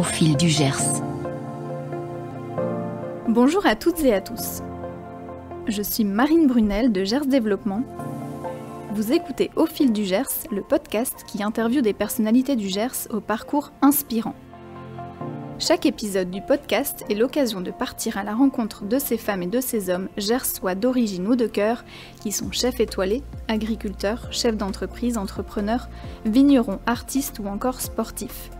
au fil du Gers. Bonjour à toutes et à tous. Je suis Marine Brunel de Gers Développement. Vous écoutez Au fil du Gers, le podcast qui interviewe des personnalités du Gers au parcours inspirant. Chaque épisode du podcast est l'occasion de partir à la rencontre de ces femmes et de ces hommes gersois d'origine ou de cœur qui sont chefs étoilés, agriculteurs, chefs d'entreprise, entrepreneurs, vignerons, artistes ou encore sportifs.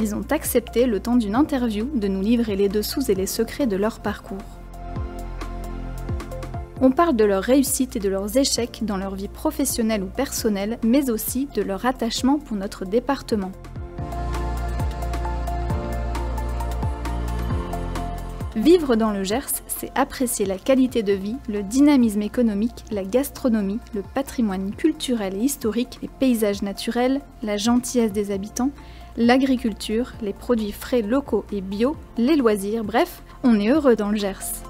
Ils ont accepté le temps d'une interview de nous livrer les dessous et les secrets de leur parcours. On parle de leurs réussites et de leurs échecs dans leur vie professionnelle ou personnelle, mais aussi de leur attachement pour notre département. Vivre dans le Gers, c'est apprécier la qualité de vie, le dynamisme économique, la gastronomie, le patrimoine culturel et historique, les paysages naturels, la gentillesse des habitants, l'agriculture, les produits frais locaux et bio, les loisirs, bref, on est heureux dans le Gers.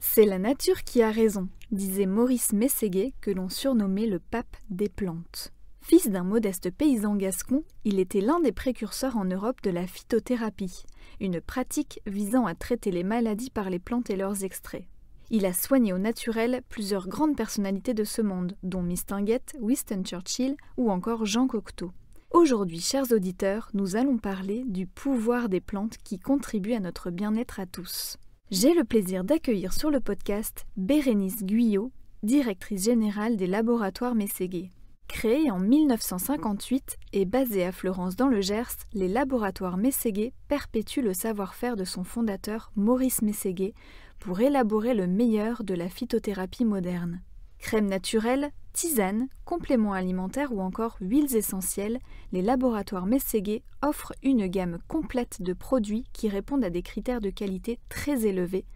C'est la nature qui a raison, disait Maurice Mességuet, que l'on surnommait le pape des plantes. Fils d'un modeste paysan gascon, il était l'un des précurseurs en Europe de la phytothérapie, une pratique visant à traiter les maladies par les plantes et leurs extraits. Il a soigné au naturel plusieurs grandes personnalités de ce monde, dont Mistinguett, Winston Churchill ou encore Jean Cocteau. Aujourd'hui, chers auditeurs, nous allons parler du pouvoir des plantes qui contribuent à notre bien-être à tous. J'ai le plaisir d'accueillir sur le podcast Bérénice Guyot, directrice générale des laboratoires Mességuet. Créés en 1958 et basés à Florence dans le Gers, les laboratoires Mességuet perpétuent le savoir-faire de son fondateur Maurice Mességuet pour élaborer le meilleur de la phytothérapie moderne. Crème naturelle, tisanes, compléments alimentaires ou encore huiles essentielles, les laboratoires Mességuet offrent une gamme complète de produits qui répondent à des critères de qualité très élevés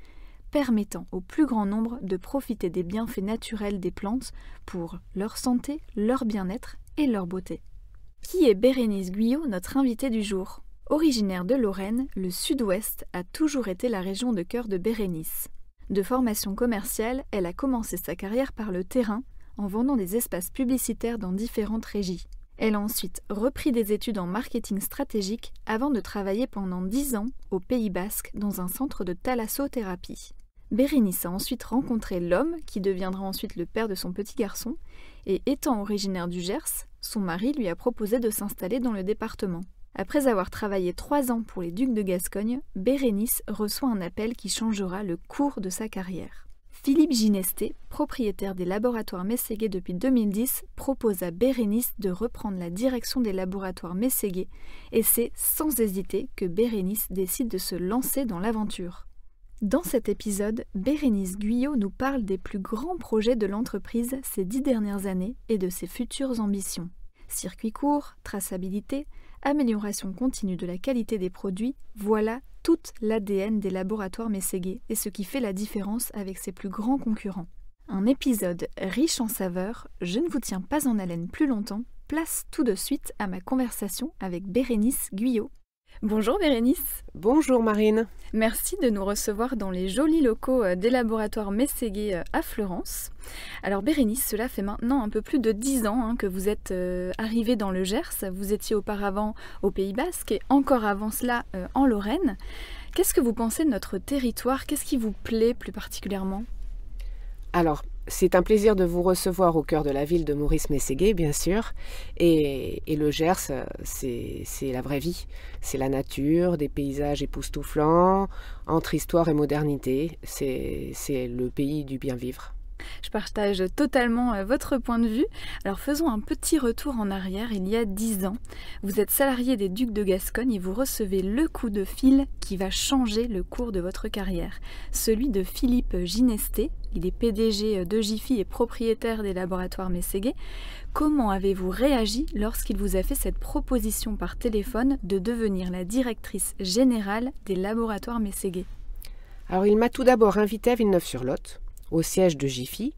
permettant au plus grand nombre de profiter des bienfaits naturels des plantes pour leur santé, leur bien-être et leur beauté. Qui est Bérénice Guyot, notre invitée du jour? Originaire de Lorraine, le sud-ouest a toujours été la région de cœur de Bérénice. De formation commerciale, elle a commencé sa carrière par le terrain en vendant des espaces publicitaires dans différentes régies. Elle a ensuite repris des études en marketing stratégique avant de travailler pendant dix ans au Pays Basque dans un centre de thalassothérapie. Bérénice a ensuite rencontré l'homme qui deviendra ensuite le père de son petit garçon, et étant originaire du Gers, son mari lui a proposé de s'installer dans le département. Après avoir travaillé trois ans pour les ducs de Gascogne, Bérénice reçoit un appel qui changera le cours de sa carrière. Philippe Ginesté, propriétaire des laboratoires Mességuet depuis 2010, propose à Bérénice de reprendre la direction des laboratoires Mességuet, et c'est sans hésiter que Bérénice décide de se lancer dans l'aventure. Dans cet épisode, Bérénice Guyot nous parle des plus grands projets de l'entreprise ces dix dernières années et de ses futures ambitions. Circuit court, traçabilité, amélioration continue de la qualité des produits, voilà toute l'ADN des laboratoires Mességuet et ce qui fait la différence avec ses plus grands concurrents. Un épisode riche en saveurs, je ne vous tiens pas en haleine plus longtemps, place tout de suite à ma conversation avec Bérénice Guyot. Bonjour Bérénice. Bonjour Marine. Merci de nous recevoir dans les jolis locaux euh, des laboratoires Mességuet euh, à Florence. Alors Bérénice, cela fait maintenant un peu plus de dix ans hein, que vous êtes euh, arrivée dans le Gers. Vous étiez auparavant au Pays Basque et encore avant cela en Lorraine. Qu'est-ce que vous pensez de notre territoire? Qu'est-ce qui vous plaît plus particulièrement? Alors, c'est un plaisir de vous recevoir au cœur de la ville de Maurice Mességuet, bien sûr. Et, le Gers, c'est la vraie vie. C'est la nature, des paysages époustouflants, entre histoire et modernité. C'est le pays du bien vivre. Je partage totalement euh, votre point de vue. Alors faisons un petit retour en arrière. Il y a dix ans, vous êtes salarié des Ducs de Gascogne et vous recevez le coup de fil qui va changer le cours de votre carrière. Celui de Philippe Ginesté. Il est PDG de Jiffy et propriétaire des laboratoires Mességuet. Comment avez-vous réagi lorsqu'il vous a fait cette proposition par téléphone de devenir la directrice générale des laboratoires Mességuet? Alors il m'a tout d'abord invité à Villeneuve-sur-Lot au siège de Jiffy,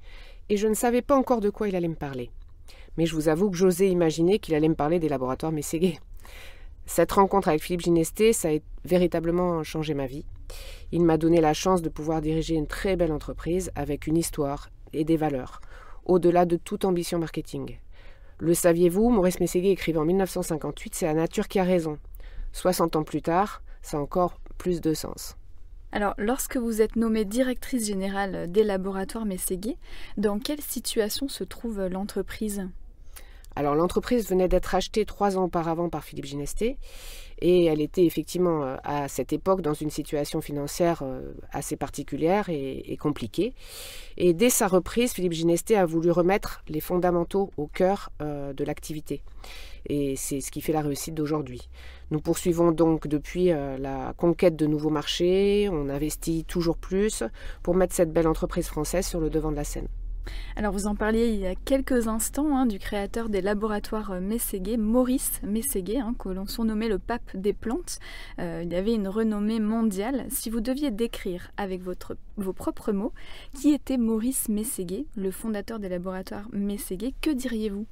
et je ne savais pas encore de quoi il allait me parler. Mais je vous avoue que j'osais imaginer qu'il allait me parler des laboratoires Mességuet. Cette rencontre avec Philippe Ginesté, ça a véritablement changé ma vie. Il m'a donné la chance de pouvoir diriger une très belle entreprise avec une histoire et des valeurs, au-delà de toute ambition marketing. Le saviez-vous Maurice Mességuet écrivait en 1958 C'est la nature qui a raison. 60 ans plus tard, ça a encore plus de sens. Alors, lorsque vous êtes nommée directrice générale des laboratoires Mességuet, dans quelle situation se trouve l'entreprise? Alors l'entreprise venait d'être achetée trois ans auparavant par Philippe Ginesté et elle était effectivement euh, à cette époque dans une situation financière euh, assez particulière et, compliquée. Et dès sa reprise, Philippe Ginesté a voulu remettre les fondamentaux au cœur euh, de l'activité. Et c'est ce qui fait la réussite d'aujourd'hui. Nous poursuivons donc depuis la conquête de nouveaux marchés, on investit toujours plus pour mettre cette belle entreprise française sur le devant de la scène. Alors vous en parliez il y a quelques instants hein, du créateur des laboratoires euh, Mességuet, Maurice Mességuet, hein, que l'on surnommait le pape des plantes. Euh, il avait une renommée mondiale. Si vous deviez décrire avec votre, vos propres mots qui était Maurice Mességuet, le fondateur des laboratoires Mességuet, que diriez-vous?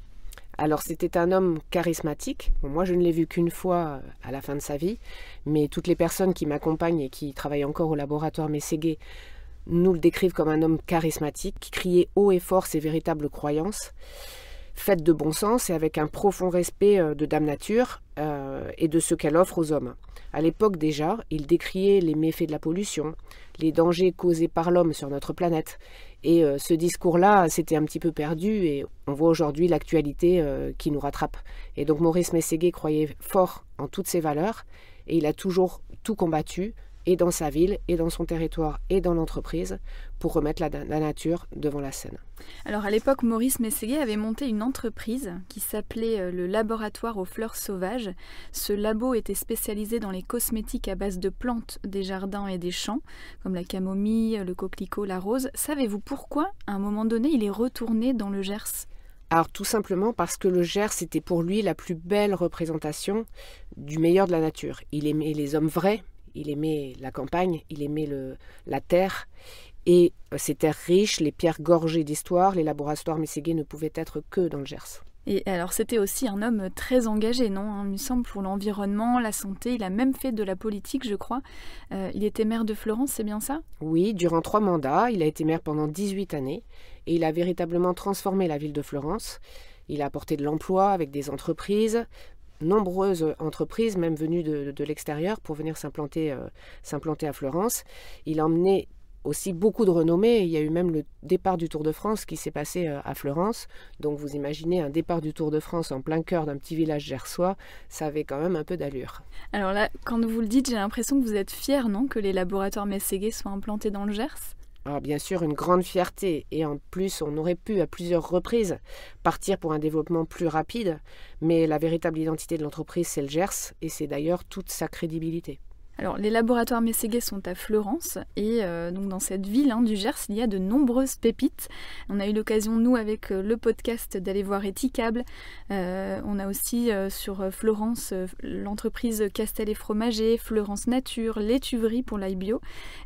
Alors c'était un homme charismatique. moi je ne l'ai vu qu'une fois euh, à la fin de sa vie, mais toutes les personnes qui m'accompagnent et qui travaillent encore au laboratoire Mességuet nous le décrivent comme un homme charismatique qui criait haut et fort ses véritables croyances, faites de bon sens et avec un profond respect euh, de Dame Nature euh, et de ce qu'elle offre aux hommes. À l'époque déjà, il décriait les méfaits de la pollution, les dangers causés par l'homme sur notre planète. Et euh, ce discours-là s'était un petit peu perdu et on voit aujourd'hui l'actualité qui nous rattrape. Et donc Maurice Mességuet croyait fort en toutes ces valeurs et il a toujours tout combattu, et dans sa ville, et dans son territoire, et dans l'entreprise, pour remettre la, nature devant la scène. Alors à l'époque, Maurice Mességuet avait monté une entreprise qui s'appelait euh, le Laboratoire aux fleurs sauvages. Ce labo était spécialisé dans les cosmétiques à base de plantes des jardins et des champs, comme la camomille, le coquelicot, la rose. Savez-vous pourquoi, à un moment donné, il est retourné dans le Gers? Alors tout simplement parce que le Gers était pour lui la plus belle représentation du meilleur de la nature. Il aimait les hommes vrais, il aimait la campagne, il aimait le, la terre. Et euh, ces terres riches, les pierres gorgées d'histoire, les laboratoires Mességuet ne pouvaient être que dans le Gers. Et alors c'était aussi un homme très engagé, non hein, Il me semble pour l'environnement, la santé, il a même fait de la politique, je crois. Euh, il était maire de Florence, c'est bien ça? Oui, durant trois mandats, il a été maire pendant 18 années, et il a véritablement transformé la ville de Florence. Il a apporté de l'emploi avec des entreprises, nombreuses entreprises, même venues de, l'extérieur, pour venir s'implanter, euh, s'implanter à Florence. Il a emmené aussi beaucoup de renommée. Il y a eu même le départ du Tour de France qui s'est passé euh, à Florence. Donc vous imaginez un départ du Tour de France en plein cœur d'un petit village gersois, ça avait quand même un peu d'allure. Alors là, quand vous le dites, j'ai l'impression que vous êtes fier, non, que les laboratoires Mességuet soient implantés dans le Gers? Bien sûr, une grande fierté, et en plus, on aurait pu à plusieurs reprises partir pour un développement plus rapide, mais la véritable identité de l'entreprise, c'est le GERS, et c'est d'ailleurs toute sa crédibilité. Alors, les laboratoires Mességuet sont à Florence et euh, donc dans cette ville hein, du Gers, il y a de nombreuses pépites. On a eu l'occasion, nous, avec euh, le podcast, d'aller voir Eticable. Euh, on a aussi sur Florence l'entreprise Castel et Fromager, Florence Nature, l'étuverie pour l'ail bio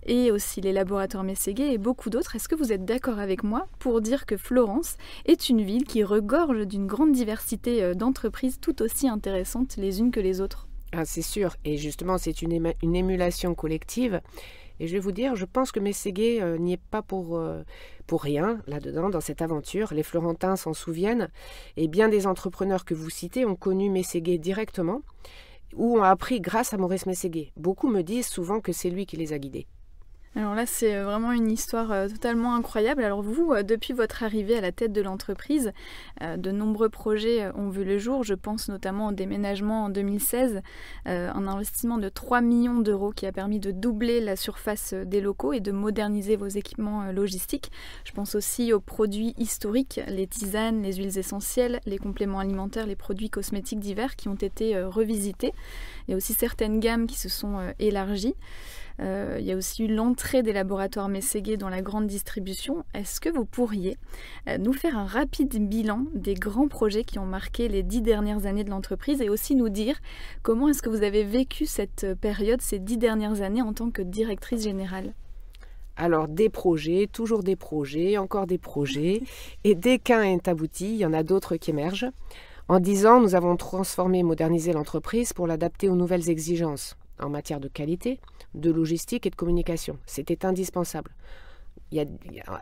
et aussi les laboratoires Mességuet et beaucoup d'autres. Est-ce que vous êtes d'accord avec moi pour dire que Florence est une ville qui regorge d'une grande diversité d'entreprises tout aussi intéressantes les unes que les autres? Ah, c'est sûr. Et justement, c'est une, une, émulation collective. Et je vais vous dire, je pense que Mességuet euh, n'y est pas pour, euh, pour rien là-dedans, dans cette aventure. Les Florentins s'en souviennent. Et bien des entrepreneurs que vous citez ont connu Mességuet directement ou ont appris grâce à Maurice Mességuet. Beaucoup me disent souvent que c'est lui qui les a guidés. Alors là, c'est euh, vraiment une histoire euh, totalement incroyable. Alors vous, euh, depuis votre arrivée à la tête de l'entreprise, de nombreux projets ont vu le jour. Je pense notamment au déménagement en 2016, un investissement de 3 millions d'euros qui a permis de doubler la surface des locaux et de moderniser vos équipements logistiques. Je pense aussi aux produits historiques, les tisanes, les huiles essentielles, les compléments alimentaires, les produits cosmétiques divers qui ont été revisités. Il y a aussi certaines gammes qui se sont élargies. Euh, il y a aussi eu l'entrée des laboratoires Mességuet dans la grande distribution. Est-ce que vous pourriez euh, nous faire un rapide bilan des grands projets qui ont marqué les dix dernières années de l'entreprise et aussi nous dire comment est-ce que vous avez vécu cette période, ces dix dernières années en tant que directrice générale? Alors des projets, toujours des projets, encore des projets, et dès qu'un est abouti, il y en a d'autres qui émergent. En dix ans, nous avons transformé et modernisé l'entreprise pour l'adapter aux nouvelles exigences en matière de qualité, de logistique et de communication. C'était indispensable.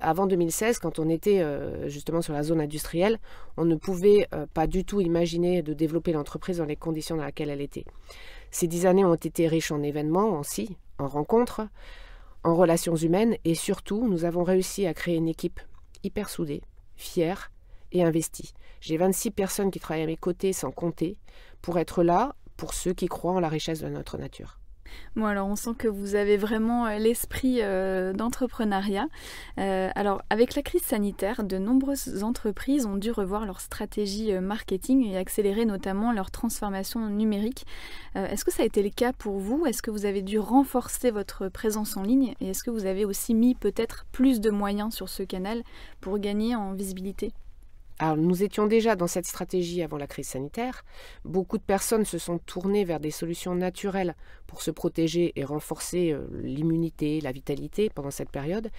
avant 2016, quand on était euh, justement sur la zone industrielle, on ne pouvait euh, pas du tout imaginer de développer l'entreprise dans les conditions dans lesquelles elle était. Ces dix années ont été riches en événements, en en rencontres, en relations humaines et surtout, nous avons réussi à créer une équipe hyper soudée, fière et investie. J'ai 26 personnes qui travaillent à mes côtés sans compter pour être là pour ceux qui croient en la richesse de notre nature. Bon, alors on sent que vous avez vraiment euh, l'esprit euh, d'entrepreneuriat. Euh, alors, avec la crise sanitaire, de nombreuses entreprises ont dû revoir leur stratégie marketing et accélérer notamment leur transformation numérique. est-ce que ça a été le cas pour vous? Est-ce que vous avez dû renforcer votre présence en ligne? Et est-ce que vous avez aussi mis peut-être plus de moyens sur ce canal pour gagner en visibilité? Alors, nous étions déjà dans cette stratégie avant la crise sanitaire. Beaucoup de personnes se sont tournées vers des solutions naturelles pour se protéger et renforcer euh, l'immunité, la vitalité pendant cette période.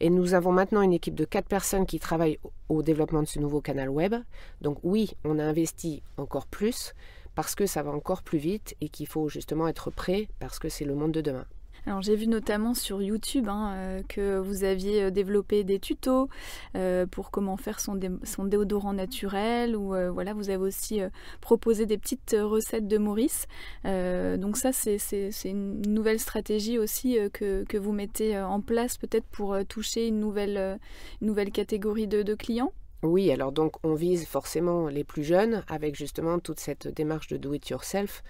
Et nous avons maintenant une équipe de quatre personnes qui travaillent au développement de ce nouveau canal web. Donc oui, on a investi encore plus parce que ça va encore plus vite et qu'il faut justement être prêt parce que c'est le monde de demain. Alors j'ai vu notamment sur YouTube hein, euh, que vous aviez euh, développé des tutos euh, pour comment faire son, déodorant naturel ou voilà vous avez aussi proposé des petites recettes de Maurice. donc ça c'est une nouvelle stratégie aussi que, vous mettez en place peut-être pour toucher une nouvelle, nouvelle catégorie de clients. Oui, alors donc on vise forcément les plus jeunes avec justement toute cette démarche de do it yourself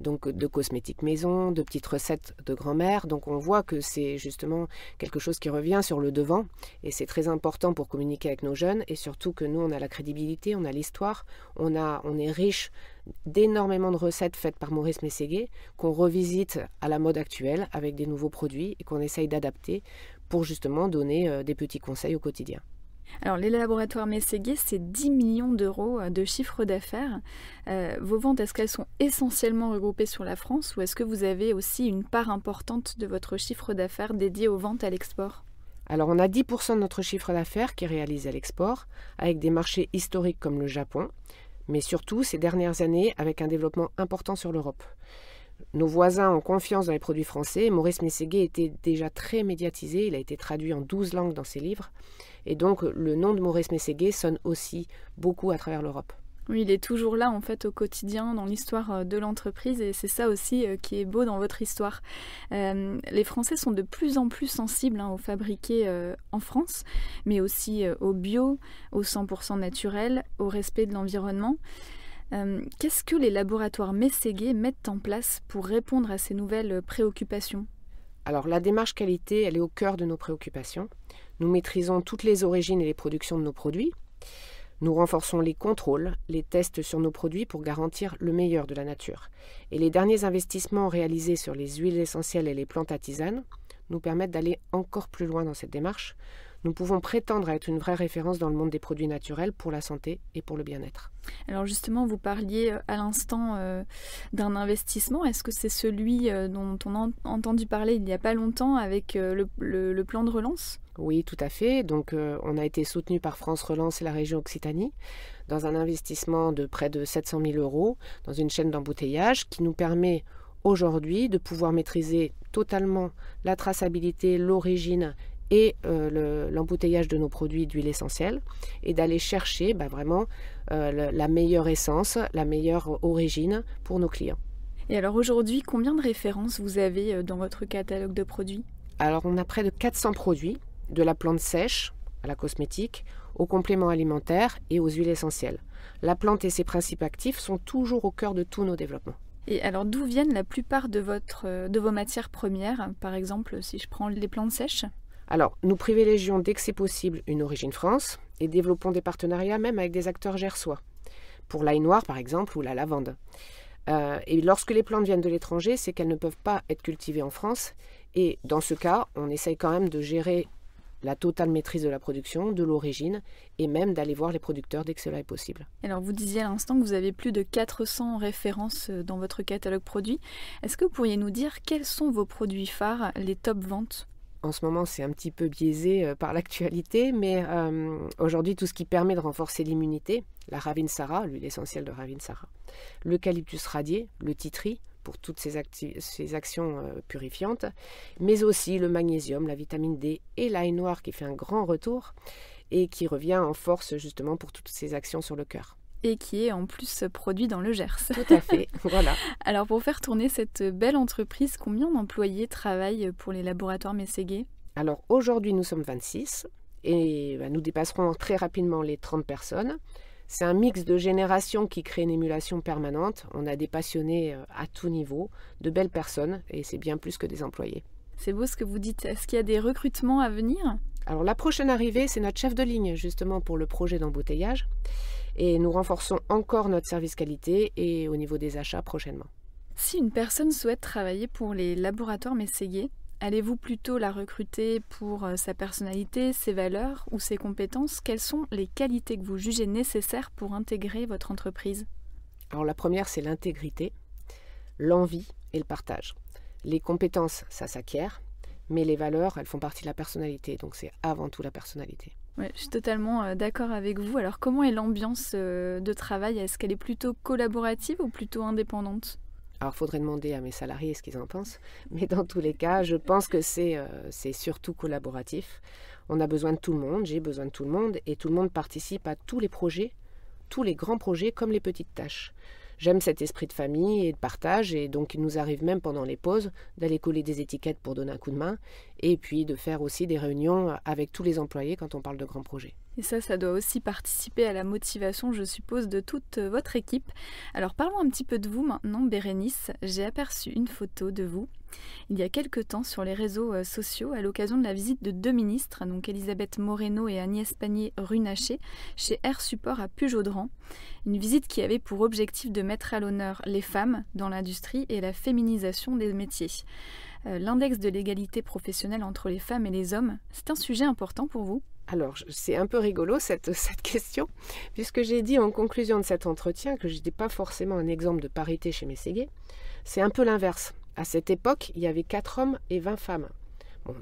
donc de cosmétiques maison, de petites recettes de grand-mère. Donc on voit que c'est justement quelque chose qui revient sur le devant et c'est très important pour communiquer avec nos jeunes et surtout que nous on a la crédibilité, on a l'histoire, on on est riche d'énormément de recettes faites par Maurice Mességuet qu'on revisite à la mode actuelle avec des nouveaux produits et qu'on essaye d'adapter pour justement donner euh, des petits conseils au quotidien. Alors, les laboratoires Mességuet, c'est 10 millions d'euros euh, de chiffre d'affaires. Euh, vos ventes, est-ce qu'elles sont essentiellement regroupées sur la France ou est-ce que vous avez aussi une part importante de votre chiffre d'affaires dédiée aux ventes à l'export? Alors on a 10% de notre chiffre d'affaires qui est réalisé à l'export, avec des marchés historiques comme le Japon, mais surtout ces dernières années avec un développement important sur l'Europe. Nos voisins ont confiance dans les produits français. Maurice Mességuet était déjà très médiatisé, il a été traduit en 12 langues dans ses livres. Et donc le nom de Maurice Mességuet sonne aussi beaucoup à travers l'Europe. Oui, il est toujours là en fait au quotidien dans l'histoire euh, de l'entreprise et c'est ça aussi euh, qui est beau dans votre histoire. Euh, les Français sont de plus en plus sensibles hein, au fabriqué en France, mais aussi au bio, au 100% naturel, au respect de l'environnement. Qu'est-ce que les laboratoires Mességuet mettent en place pour répondre à ces nouvelles préoccupations? Alors la démarche qualité, elle est au cœur de nos préoccupations. Nous maîtrisons toutes les origines et les productions de nos produits. Nous renforçons les contrôles, les tests sur nos produits pour garantir le meilleur de la nature. Et les derniers investissements réalisés sur les huiles essentielles et les plantes à tisane nous permettent d'aller encore plus loin dans cette démarche. Nous pouvons prétendre à être une vraie référence dans le monde des produits naturels pour la santé et pour le bien-être. Alors justement, vous parliez euh, à l'instant euh, d'un investissement. Est-ce que c'est celui euh, dont on a entendu parler il n'y a pas longtemps avec le plan de relance? Oui, tout à fait. Donc, on a été soutenu par France Relance et la région Occitanie dans un investissement de près de 700 000 euros dans une chaîne d'embouteillage qui nous permet aujourd'hui de pouvoir maîtriser totalement la traçabilité, l'origine et euh, l'embouteillage de nos produits d'huile essentielle et d'aller chercher bah, vraiment euh, la meilleure essence, la meilleure origine pour nos clients. Et alors aujourd'hui, combien de références vous avez dans votre catalogue de produits? Alors on a près de 400 produits de la plante sèche à la cosmétique, aux compléments alimentaires et aux huiles essentielles. La plante et ses principes actifs sont toujours au cœur de tous nos développements. Et alors d'où viennent la plupart de, votre, de vos matières premières? Par exemple, si je prends les plantes sèches? Alors, nous privilégions dès que c'est possible une origine France et développons des partenariats même avec des acteurs gersois. Pour l'ail noir par exemple ou la lavande. Euh, et lorsque les plantes viennent de l'étranger, c'est qu'elles ne peuvent pas être cultivées en France. Et dans ce cas, on essaye quand même de gérer la totale maîtrise de la production, de l'origine, et même d'aller voir les producteurs dès que cela est possible. Alors vous disiez à l'instant que vous avez plus de 400 références euh, dans votre catalogue produit. Est-ce que vous pourriez nous dire quels sont vos produits phares, les top ventes? En ce moment, c'est un petit peu biaisé euh, par l'actualité, mais euh, aujourd'hui, tout ce qui permet de renforcer l'immunité, la Ravinsara, l'huile essentielle de Ravinsara, l'eucalyptus radié, le titri, pour toutes ces, ces actions purifiantes, mais aussi le magnésium, la vitamine D et l'ail noir qui fait un grand retour et qui revient en force justement pour toutes ces actions sur le cœur et qui est en plus produit dans le Gers. Tout à fait, voilà. Alors pour faire tourner cette belle entreprise, combien d'employés travaillent pour les laboratoires Mességuet Alors aujourd'hui nous sommes 26 et bah, nous dépasserons très rapidement les 30 personnes. C'est un mix de générations qui crée une émulation permanente. On a des passionnés euh, à tout niveau, de belles personnes et c'est bien plus que des employés. C'est beau ce que vous dites. Est-ce qu'il y a des recrutements à venir? Alors la prochaine arrivée, c'est notre chef de ligne justement pour le projet d'embouteillage. Et nous renforçons encore notre service qualité et au niveau des achats prochainement. Si une personne souhaite travailler pour les laboratoires Mességuier, allez-vous plutôt la recruter pour euh, sa personnalité, ses valeurs ou ses compétences? Quelles sont les qualités que vous jugez nécessaires pour intégrer votre entreprise? Alors la première, c'est l'intégrité, l'envie et le partage. Les compétences, ça s'acquiert, mais les valeurs, elles font partie de la personnalité, donc c'est avant tout la personnalité. Je suis totalement euh, d'accord avec vous. Alors comment est l'ambiance euh, de travail? Est-ce qu'elle est plutôt collaborative ou plutôt indépendante? Alors, il faudrait demander à mes salariés ce qu'ils en pensent. Mais dans tous les cas, je pense que euh, c'est surtout collaboratif. On a besoin de tout le monde, j'ai besoin de tout le monde, et tout le monde participe à tous les projets, tous les grands projets comme les petites tâches. J'aime cet esprit de famille et de partage, et donc il nous arrive même pendant les pauses d'aller coller des étiquettes pour donner un coup de main, et puis de faire aussi des réunions avec tous les employés quand on parle de grands projets. Et ça, ça doit aussi participer à la motivation, je suppose, de toute votre équipe. Alors parlons un petit peu de vous maintenant, Bérénice. J'ai aperçu une photo de vous il y a quelque temps sur les réseaux euh, sociaux à l'occasion de la visite de deux ministres, donc Elisabeth Moreno et Agnès Pannier-Runacher, chez Air Support à Pujaudran. Une visite qui avait pour objectif de mettre à l'honneur les femmes dans l'industrie et la féminisation des métiers. Euh, l'index de l'égalité professionnelle entre les femmes et les hommes, c'est un sujet important pour vous? Alors, c'est un peu rigolo cette, question, puisque j'ai dit en conclusion de cet entretien que je n'étais pas forcément un exemple de parité chez Mességuet. C'est un peu l'inverse. À cette époque, il y avait 4 hommes et 20 femmes.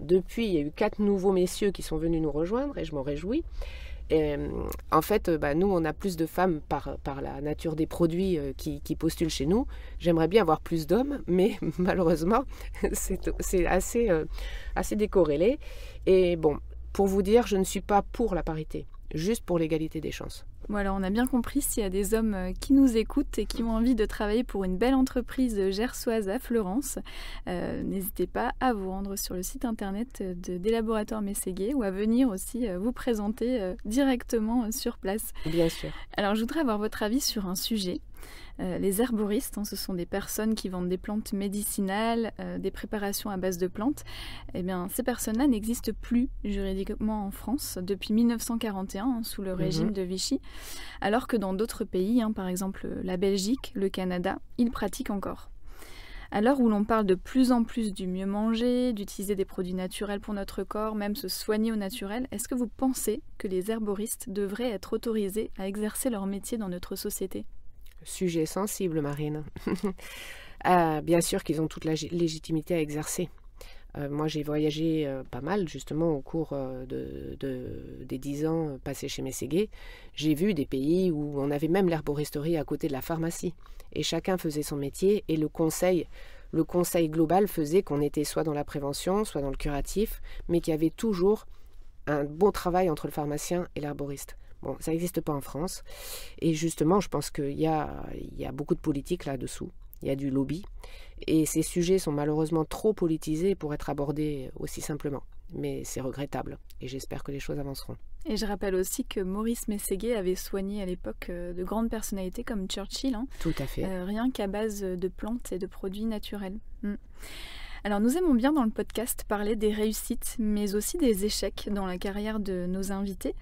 depuis, il y a eu 4 nouveaux messieurs qui sont venus nous rejoindre et je m'en réjouis. Euh, en fait, bah, nous, on a plus de femmes par, la nature des produits euh, qui, qui, postulent chez nous. J'aimerais bien avoir plus d'hommes, mais malheureusement, c'est assez, euh, assez décorrélé. Et bon, pour vous dire, je ne suis pas pour la parité, juste pour l'égalité des chances. Voilà, on a bien compris s'il y a des hommes euh, qui nous écoutent et qui ont envie de travailler pour une belle entreprise gersoise à Florence, euh, n'hésitez pas à vous rendre sur le site internet de, des laboratoires Mességuier ou à venir aussi euh, vous présenter directement sur place. Bien sûr. Alors, je voudrais avoir votre avis sur un sujet. Euh, les herboristes, hein, ce sont des personnes qui vendent des plantes médicinales, euh, des préparations à base de plantes. Eh bien, ces personnes-là n'existent plus juridiquement en France depuis 1941, hein, sous le mhm. régime de Vichy, alors que dans d'autres pays, hein, par exemple la Belgique, le Canada, ils pratiquent encore. À l'heure où l'on parle de plus en plus du mieux manger, d'utiliser des produits naturels pour notre corps, même se soigner au naturel, est-ce que vous pensez que les herboristes devraient être autorisés à exercer leur métier dans notre société? Sujet sensible, Marine. Euh, bien sûr qu'ils ont toute la légitimité à exercer. Euh, moi, j'ai voyagé euh, pas mal, justement, au cours de, des dix ans passés chez Mességuet. J'ai vu des pays où on avait même l'herboristerie à côté de la pharmacie. Et chacun faisait son métier et le conseil, le conseil global faisait qu'on était soit dans la prévention, soit dans le curatif, mais qu'il y avait toujours un bon travail entre le pharmacien et l'herboriste. Bon, ça n'existe pas en France. Et justement, je pense qu'il y a, il y a beaucoup de politique là-dessous. Il y a du lobby. Et ces sujets sont malheureusement trop politisés pour être abordés aussi simplement. Mais c'est regrettable. Et j'espère que les choses avanceront. Et je rappelle aussi que Maurice Mességuet avait soigné à l'époque euh, de grandes personnalités comme Churchill. Hein. Tout à fait. Euh, rien qu'à base de plantes et de produits naturels. Mm. Alors nous aimons bien dans le podcast parler des réussites, mais aussi des échecs dans la carrière de nos invités.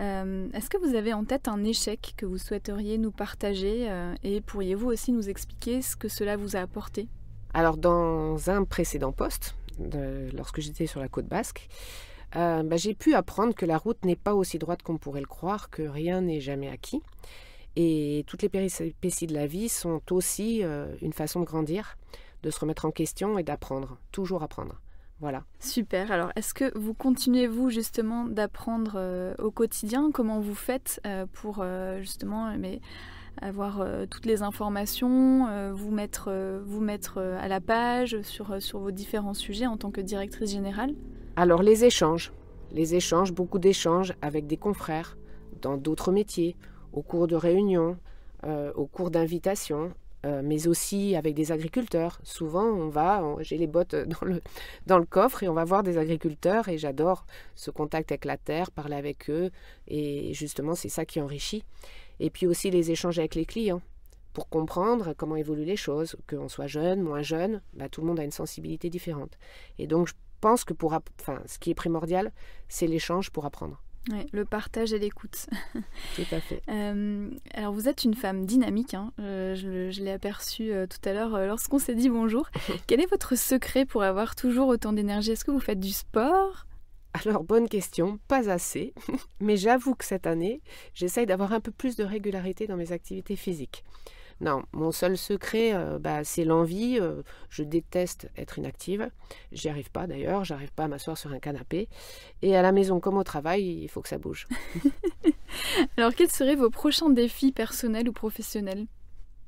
Euh, est-ce que vous avez en tête un échec que vous souhaiteriez nous partager euh, et pourriez-vous aussi nous expliquer ce que cela vous a apporté? Alors dans un précédent poste, lorsque j'étais sur la côte basque, euh, bah, j'ai pu apprendre que la route n'est pas aussi droite qu'on pourrait le croire, que rien n'est jamais acquis. Et toutes les péripéties de la vie sont aussi une façon de grandir, de se remettre en question et d'apprendre, toujours apprendre. Voilà. Super. Alors, est-ce que vous continuez, vous, justement, d'apprendre euh, au quotidien? Comment vous faites euh, pour, euh, justement, mais, avoir toutes les informations, vous mettre, vous mettre à la page sur, sur vos différents sujets en tant que directrice générale? Alors les échanges, les échanges, beaucoup d'échanges avec des confrères dans d'autres métiers, au cours de réunions, au cours d'invitations, euh, mais aussi avec des agriculteurs. Souvent, on va, j'ai les bottes dans le, dans le coffre et on va voir des agriculteurs et j'adore ce contact avec la terre, parler avec eux et justement, c'est ça qui enrichit. Et puis aussi les échanges avec les clients pour comprendre comment évoluent les choses, qu'on soit jeune, moins jeune, bah, tout le monde a une sensibilité différente. Et donc, je pense que pour, enfin, ce qui est primordial, c'est l'échange pour apprendre le partage et l'écoute. Tout à fait. Euh, alors vous êtes une femme dynamique, hein. euh, je, l'ai aperçu euh, tout à l'heure lorsqu'on s'est dit bonjour. Quel est votre secret pour avoir toujours autant d'énergie? Est-ce que vous faites du sport? Alors, bonne question, pas assez, mais j'avoue que cette année, j'essaye d'avoir un peu plus de régularité dans mes activités physiques. Non, mon seul secret, euh, bah, c'est l'envie. Euh, je déteste être inactive. J'y arrive pas d'ailleurs. J'arrive pas à m'asseoir sur un canapé. Et à la maison comme au travail, il faut que ça bouge. Alors, quels seraient vos prochains défis personnels ou professionnels?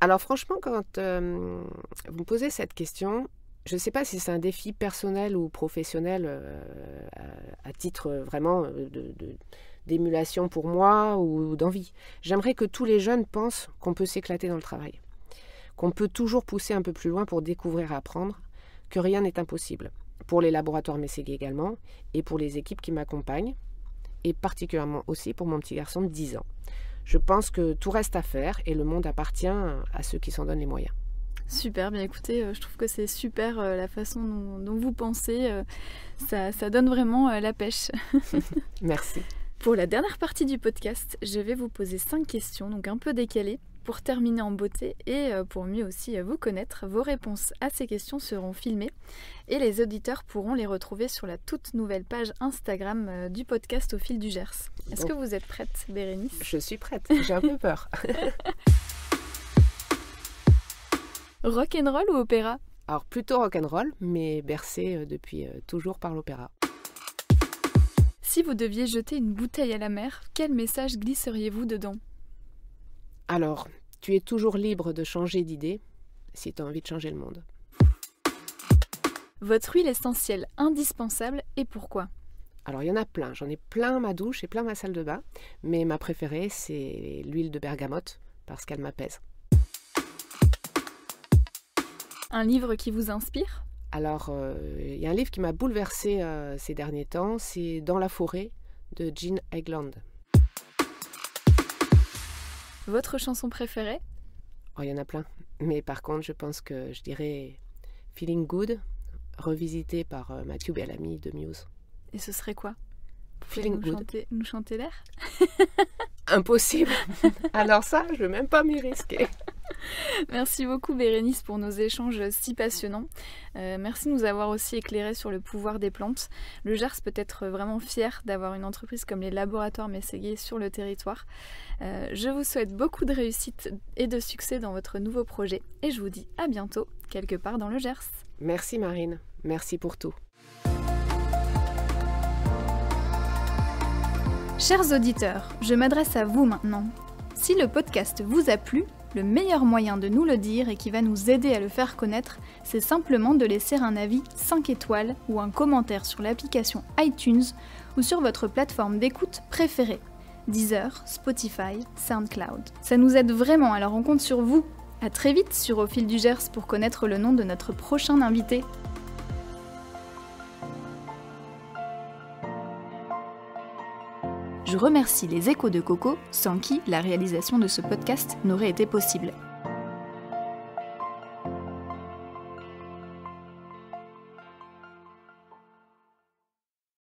Alors, franchement, quand euh, vous me posez cette question, je ne sais pas si c'est un défi personnel ou professionnel à, titre vraiment de d'émulation pour moi ou d'envie. J'aimerais que tous les jeunes pensent qu'on peut s'éclater dans le travail, qu'on peut toujours pousser un peu plus loin pour découvrir et apprendre, que rien n'est impossible. Pour les laboratoires Mességué également, et pour les équipes qui m'accompagnent, et particulièrement aussi pour mon petit garçon de 10 ans. Je pense que tout reste à faire et le monde appartient à ceux qui s'en donnent les moyens. Super, bien écoutez, euh, je trouve que c'est super euh, la façon dont, vous pensez. Euh, ça, ça, donne vraiment la pêche. Merci. Pour la dernière partie du podcast, je vais vous poser 5 questions, donc un peu décalées, pour terminer en beauté et euh, pour mieux aussi euh, vous connaître. Vos réponses à ces questions seront filmées et les auditeurs pourront les retrouver sur la toute nouvelle page Instagram euh, du podcast au fil du Gers. Est-ce que vous êtes prête, Bérénice? Je suis prête, j'ai un peu peur. rock and roll ou opéra? Alors plutôt rock and roll, mais bercé depuis toujours par l'opéra. Si vous deviez jeter une bouteille à la mer, quel message glisseriez-vous dedans Alors, tu es toujours libre de changer d'idée si tu as envie de changer le monde. Votre huile essentielle indispensable et pourquoi alors il y en a plein, j'en ai plein ma douche et plein ma salle de bain, mais ma préférée c'est l'huile de bergamote parce qu'elle m'apaise. Un livre qui vous inspire alors, euh, il y a un livre qui m'a bouleversé euh, ces derniers temps, c'est Dans la forêt de Jean Egland. Votre chanson préférée? Oh, il y en a plein. Mais par contre, je pense que je dirais Feeling Good, revisité par euh, Matthew Bellamy de Muse. Et ce serait quoi? Feeling nous Good. Chanter, nous chanter l'air? Impossible. Alors ça, je ne veux même pas m'y risquer. Merci beaucoup Bérénice pour nos échanges si passionnants. Euh, merci de nous avoir aussi éclairé sur le pouvoir des plantes. Le Gers peut être vraiment fier d'avoir une entreprise comme les laboratoires Mességuier sur le territoire. Euh, je vous souhaite beaucoup de réussite et de succès dans votre nouveau projet et je vous dis à bientôt quelque part dans le Gers. Merci Marine, merci pour tout. Chers auditeurs, je m'adresse à vous maintenant. Si le podcast vous a plu, le meilleur moyen de nous le dire et qui va nous aider à le faire connaître, c'est simplement de laisser un avis 5 étoiles ou un commentaire sur l'application iTunes ou sur votre plateforme d'écoute préférée. Deezer, Spotify, SoundCloud. Ça nous aide vraiment, alors on compte sur vous. A très vite sur Au fil du Gers pour connaître le nom de notre prochain invité. Je remercie les échos de Coco, sans qui la réalisation de ce podcast n'aurait été possible.